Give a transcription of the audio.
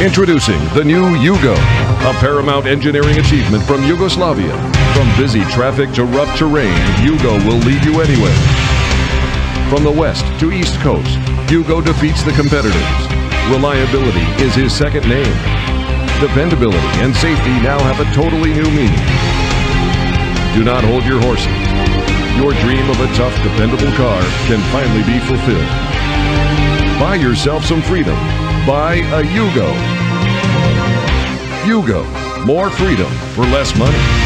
Introducing the new Yugo, a paramount engineering achievement from Yugoslavia. From busy traffic to rough terrain, Yugo will lead you anywhere. From the west to east coast, Yugo defeats the competitors. Reliability is his second name. Dependability and safety now have a totally new meaning. Do not hold your horses. Your dream of a tough, dependable car can finally be fulfilled. Buy yourself some freedom. Buy a Yugo. Yugo. More freedom for less money.